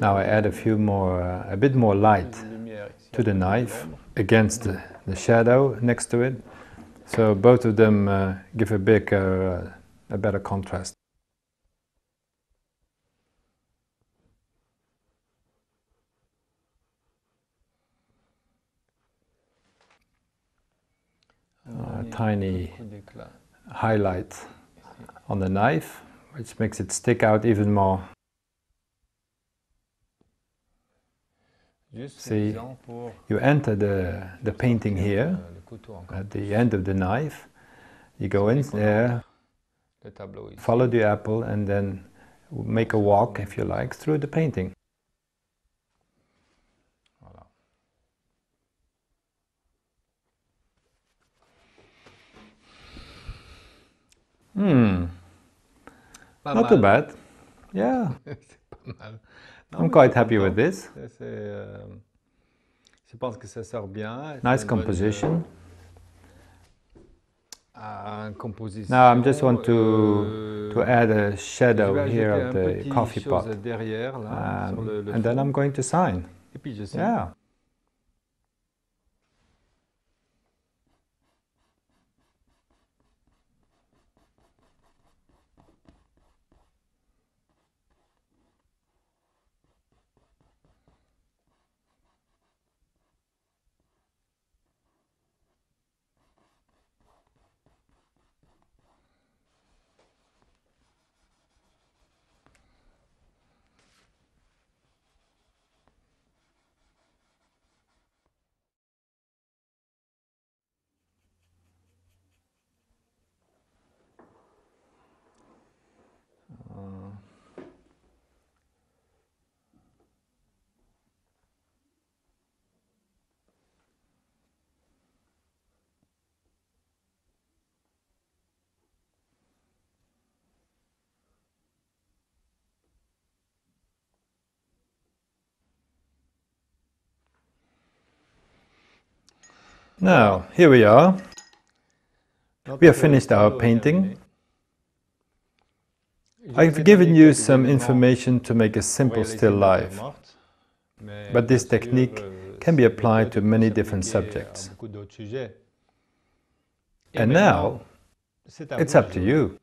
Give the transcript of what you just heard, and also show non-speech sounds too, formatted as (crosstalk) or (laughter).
Now I add a few more, uh, a bit more light to the knife against the, the shadow next to it. So both of them uh, give a bigger, uh, a better contrast. A tiny highlight on the knife, which makes it stick out even more. See, You enter the, the painting here le couteau encore. at the end of the knife. You go in there, follow the apple, and then make a walk, if you like, through the painting. Hmm, not too bad. Yeah, (laughs) c'est pas mal. Non, I'm quite happy with this. Euh, je pense que ça sort bien. Nice une bonne, composition. euh, composition. Now I just want to euh, to add a shadow here of the coffee pot, derrière là, sur um, and then. I'm going to sign. Et puis je sais. Yeah. Now, here we are. We have finished our painting. terminé. Je vous ai I've given you some information to make a simple still life. But this technique can be applied to many different subjects. beaucoup d'autres sujets. Et And now, it's up to you.